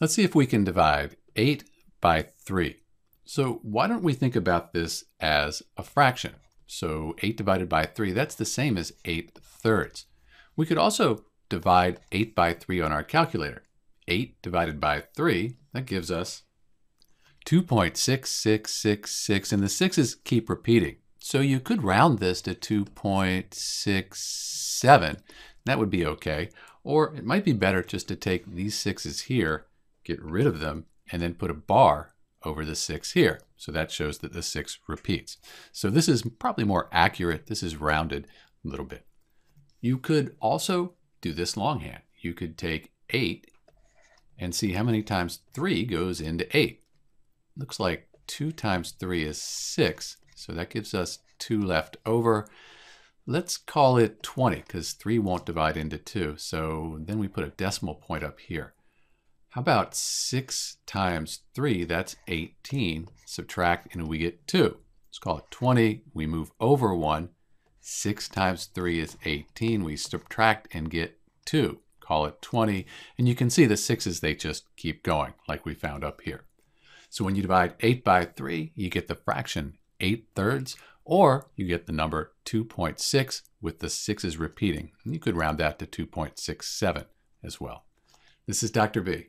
Let's see if we can divide 8 by 3. So why don't we think about this as a fraction? So 8 divided by 3, that's the same as 8 thirds. We could also divide 8 by 3 on our calculator. 8 divided by 3, that gives us 2.6666, and the 6's keep repeating. So you could round this to 2.67. That would be okay. Or it might be better just to take these 6's here, get rid of them, and then put a bar over the 6 here. So that shows that the 6 repeats. So this is probably more accurate. This is rounded a little bit. You could also do this longhand. You could take 8 and see how many times 3 goes into 8. Looks like 2 times 3 is 6. So that gives us 2 left over. Let's call it 20 because 3 won't divide into 2. So then we put a decimal point up here. How about 6 times 3? That's 18. Subtract and we get 2. Let's call it 20. We move over 1. 6 times 3 is 18. We subtract and get 2. Call it 20. And you can see the 6's, they just keep going like we found up here. So when you divide 8 by 3, you get the fraction 8 thirds, or you get the number 2.6 with the 6's repeating. And you could round that to 2.67 as well. This is Dr. B.